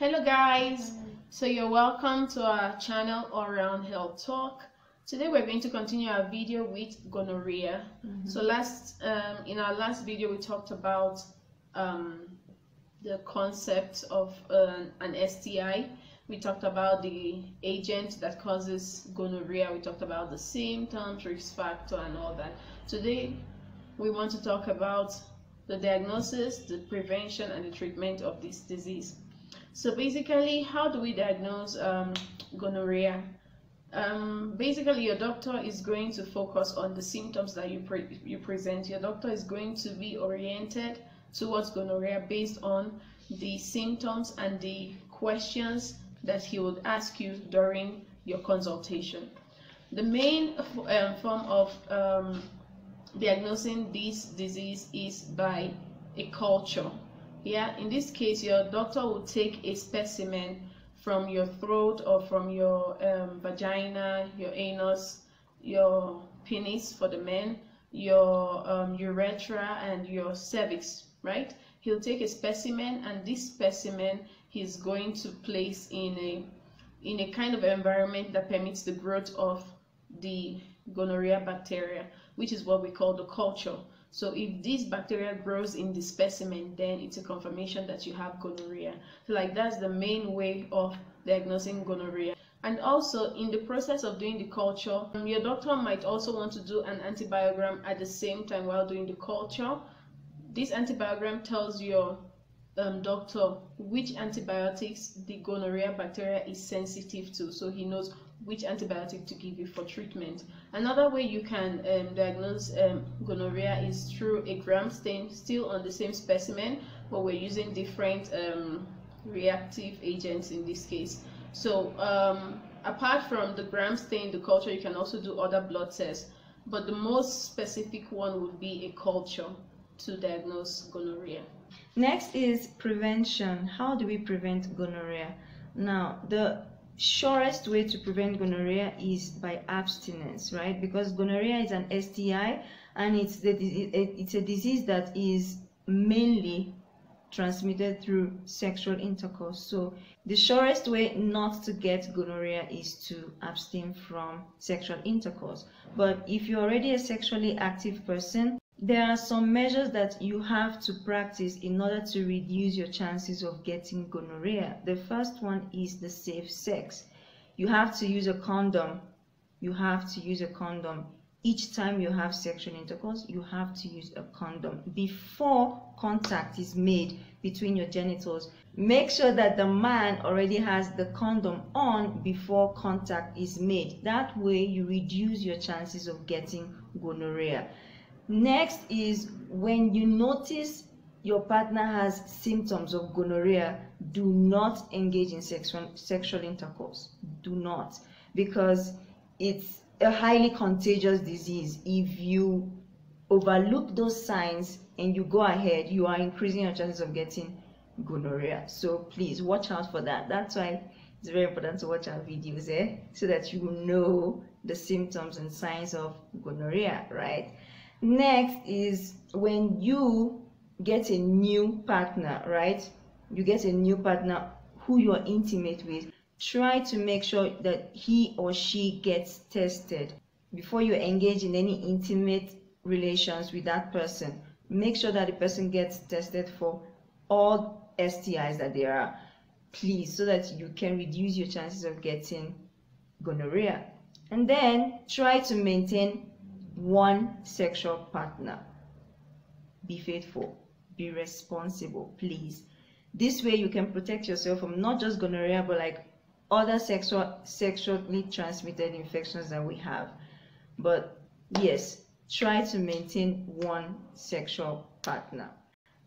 Hello guys, so you're welcome to our channel All Around Health Talk. Today we're going to continue our video with gonorrhea. Mm -hmm. So last, um, in our last video we talked about um, the concept of uh, an STI. We talked about the agent that causes gonorrhea. We talked about the symptoms, risk factor and all that. Today we want to talk about the diagnosis, the prevention and the treatment of this disease. So basically, how do we diagnose um, gonorrhea? Um, basically, your doctor is going to focus on the symptoms that you, pre you present. Your doctor is going to be oriented towards gonorrhea based on the symptoms and the questions that he would ask you during your consultation. The main um, form of um, diagnosing this disease is by a culture yeah in this case your doctor will take a specimen from your throat or from your um, vagina your anus your penis for the men your um, urethra and your cervix right? He'll take a specimen and this specimen he's going to place in a in a kind of environment that permits the growth of the gonorrhea bacteria which is what we call the culture so if this bacteria grows in the specimen, then it's a confirmation that you have gonorrhea. So like that's the main way of diagnosing gonorrhea. And also in the process of doing the culture, um, your doctor might also want to do an antibiogram at the same time while doing the culture. This antibiogram tells your um, doctor which antibiotics the gonorrhea bacteria is sensitive to so he knows which antibiotic to give you for treatment. Another way you can um, diagnose um, gonorrhea is through a gram stain, still on the same specimen, but we're using different um, reactive agents in this case. So um, apart from the gram stain, the culture, you can also do other blood tests, but the most specific one would be a culture to diagnose gonorrhea. Next is prevention. How do we prevent gonorrhea? Now, the surest way to prevent gonorrhea is by abstinence, right? Because gonorrhea is an STI and it's, the, it's a disease that is mainly transmitted through sexual intercourse. So the surest way not to get gonorrhea is to abstain from sexual intercourse. But if you're already a sexually active person, there are some measures that you have to practice in order to reduce your chances of getting gonorrhea. The first one is the safe sex. You have to use a condom. You have to use a condom. Each time you have sexual intercourse, you have to use a condom. Before contact is made between your genitals, make sure that the man already has the condom on before contact is made. That way you reduce your chances of getting gonorrhea. Next is when you notice your partner has symptoms of gonorrhea, do not engage in sexual, sexual intercourse. Do not. Because it's a highly contagious disease. If you overlook those signs and you go ahead, you are increasing your chances of getting gonorrhea. So please watch out for that. That's why it's very important to watch our videos eh? so that you know the symptoms and signs of gonorrhea, right? Next is when you get a new partner, right? You get a new partner who you're intimate with. Try to make sure that he or she gets tested before you engage in any intimate relations with that person. Make sure that the person gets tested for all STIs that there are, please, so that you can reduce your chances of getting gonorrhea. And then try to maintain one sexual partner. Be faithful, be responsible, please. This way you can protect yourself from not just gonorrhea, but like other sexual sexually transmitted infections that we have. But yes, try to maintain one sexual partner.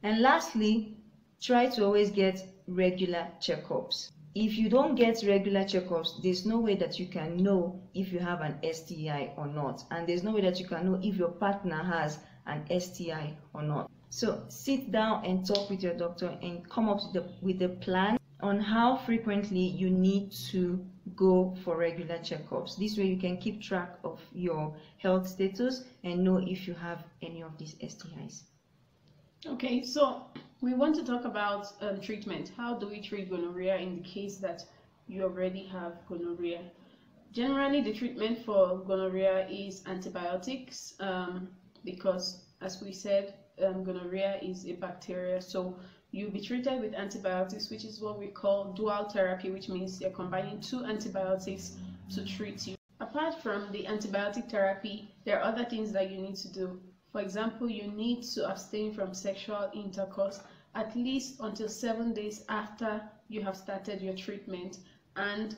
And lastly, try to always get regular checkups if you don't get regular checkups, there's no way that you can know if you have an STI or not. And there's no way that you can know if your partner has an STI or not. So sit down and talk with your doctor and come up with a, with a plan on how frequently you need to go for regular checkups. This way you can keep track of your health status and know if you have any of these STIs. Okay, so we want to talk about um, treatment. How do we treat gonorrhea in the case that you already have gonorrhea? Generally, the treatment for gonorrhea is antibiotics um, because, as we said, um, gonorrhea is a bacteria. So you'll be treated with antibiotics, which is what we call dual therapy, which means you're combining two antibiotics to treat you. Apart from the antibiotic therapy, there are other things that you need to do. For example, you need to abstain from sexual intercourse at least until seven days after you have started your treatment and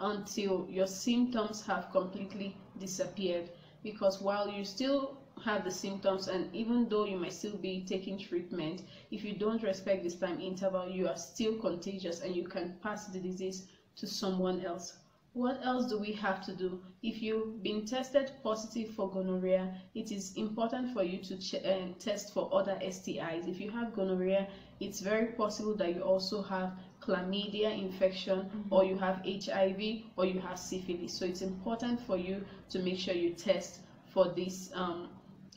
until your symptoms have completely disappeared. Because while you still have the symptoms and even though you might still be taking treatment, if you don't respect this time interval, you are still contagious and you can pass the disease to someone else. What else do we have to do? If you've been tested positive for gonorrhea, it is important for you to uh, test for other STIs. If you have gonorrhea, it's very possible that you also have chlamydia infection mm -hmm. or you have HIV or you have syphilis. So it's important for you to make sure you test for these um,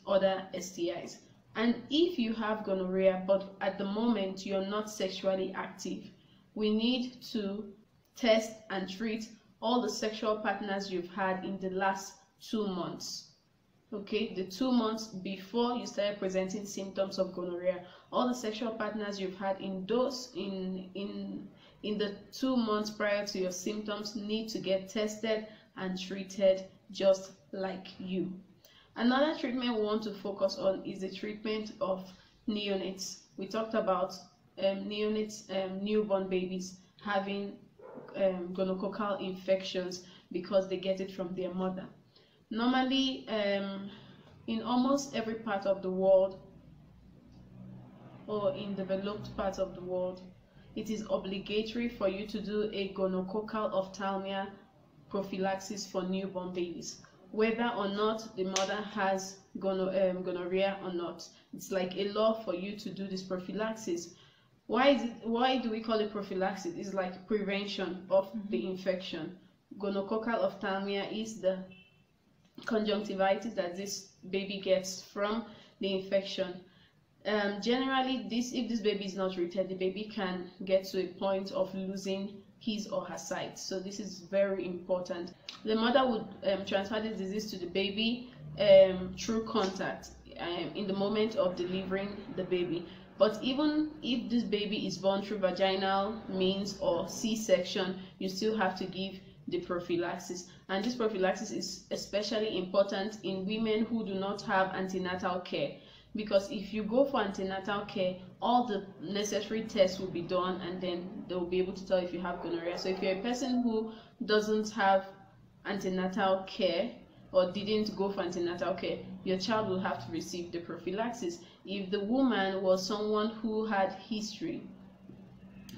other STIs. And if you have gonorrhea, but at the moment you're not sexually active, we need to test and treat all the sexual partners you've had in the last two months okay? The two months before you started presenting symptoms of gonorrhea. All the sexual partners you've had in those in in in the two months prior to your symptoms need to get tested and treated just like you. Another treatment we want to focus on is the treatment of neonates. We talked about um, neonates um, newborn babies having um, gonococcal infections because they get it from their mother. Normally, um, in almost every part of the world or in developed parts of the world, it is obligatory for you to do a gonococcal ophthalmia prophylaxis for newborn babies, whether or not the mother has gono um, gonorrhea or not. It's like a law for you to do this prophylaxis why is it why do we call it prophylaxis? It's like prevention of mm -hmm. the infection. Gonococcal ophthalmia is the conjunctivitis that this baby gets from the infection. Um, generally this if this baby is not treated the baby can get to a point of losing his or her sight. So this is very important. The mother would um, transfer this disease to the baby um, through contact um, in the moment of delivering the baby but even if this baby is born through vaginal means or C-section, you still have to give the prophylaxis. And this prophylaxis is especially important in women who do not have antenatal care. Because if you go for antenatal care, all the necessary tests will be done and then they will be able to tell if you have gonorrhea. So if you're a person who doesn't have antenatal care, or didn't go for antenatal care, your child will have to receive the prophylaxis. If the woman was someone who had history,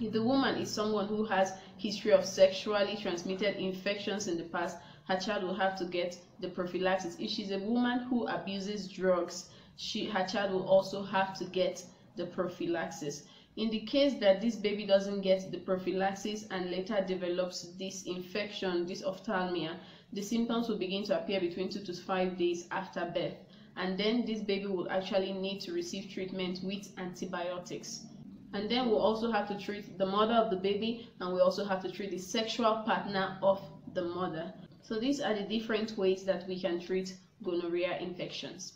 if the woman is someone who has history of sexually transmitted infections in the past, her child will have to get the prophylaxis. If she's a woman who abuses drugs, she her child will also have to get the prophylaxis. In the case that this baby doesn't get the prophylaxis and later develops this infection, this ophthalmia, the symptoms will begin to appear between two to five days after birth and then this baby will actually need to receive treatment with antibiotics. And then we'll also have to treat the mother of the baby and we also have to treat the sexual partner of the mother. So these are the different ways that we can treat gonorrhea infections.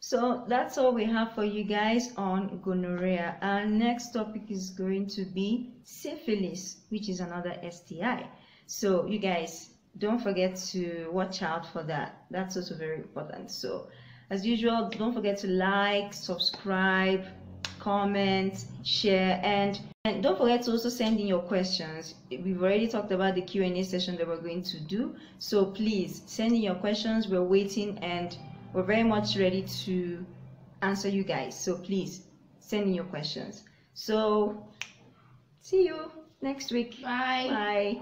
So that's all we have for you guys on gonorrhea. Our next topic is going to be syphilis which is another sti so you guys don't forget to watch out for that. That's also very important. So as usual don't forget to like subscribe comment share and and don't forget to also send in your questions. We've already talked about the Q&A session that we're going to do. So please send in your questions. We're waiting and we're very much ready to answer you guys. So please send in your questions. So see you next week. Bye. Bye